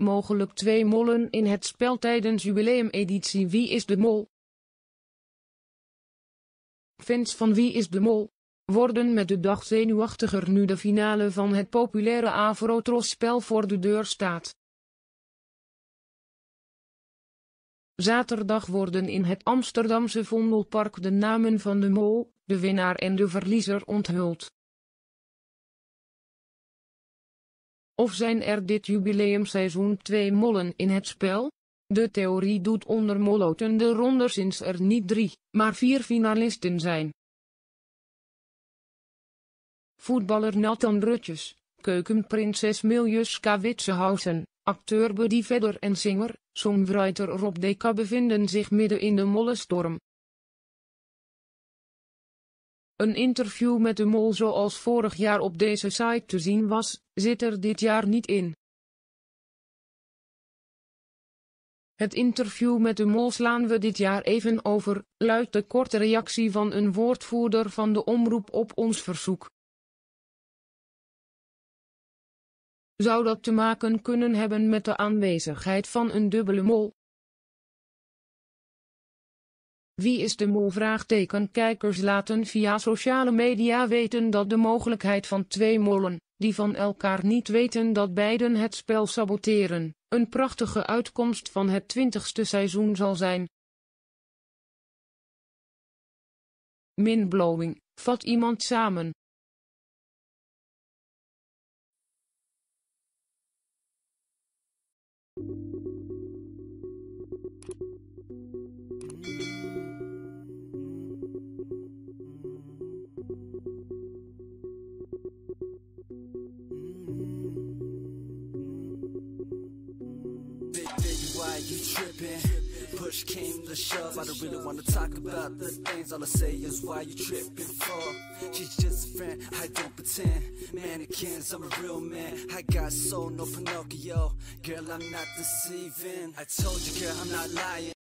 mogelijk twee mollen in het spel tijdens jubileumeditie Wie is de Mol? Fans van Wie is de Mol? worden met de dag zenuwachtiger nu de finale van het populaire Avrotros-spel voor de deur staat. Zaterdag worden in het Amsterdamse Vondelpark de namen van de mol, de winnaar en de verliezer onthuld. Of zijn er dit jubileumseizoen twee mollen in het spel? De theorie doet onder Moloten de ronde sinds er niet drie, maar vier finalisten zijn. Voetballer Nathan Rutjes, keukenprinses Miljuska Witsehausen, acteur Buddy Vedder en zinger, songwriter Rob Deka bevinden zich midden in de mollenstorm. Een interview met de mol zoals vorig jaar op deze site te zien was, zit er dit jaar niet in. Het interview met de mol slaan we dit jaar even over, luidt de korte reactie van een woordvoerder van de omroep op ons verzoek. Zou dat te maken kunnen hebben met de aanwezigheid van een dubbele mol? Wie is de mol? Vraagteken. Kijkers laten via sociale media weten dat de mogelijkheid van twee mollen, die van elkaar niet weten dat beiden het spel saboteren, een prachtige uitkomst van het twintigste seizoen zal zijn. Minblowing, vat iemand samen. You tripping? Push came to shove, I don't really wanna talk about the things. All I say is why you tripping for. She's just a friend, I don't pretend. Mannequins, I'm a real man. I got soul, no Pinocchio. Girl, I'm not deceiving. I told you, girl, I'm not lying.